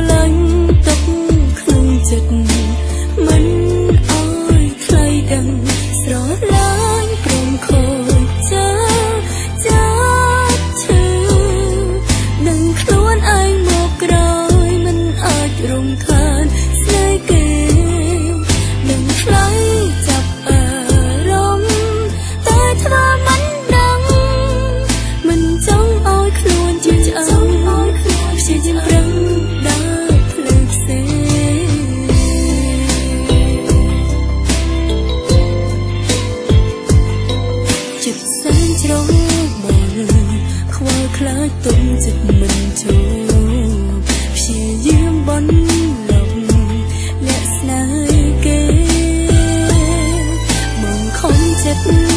lạnh រើទុំចិត្តមិនជួបព្យាយាមបន់លំអ្នកស្នេហ៍គេមកខំចិត្ត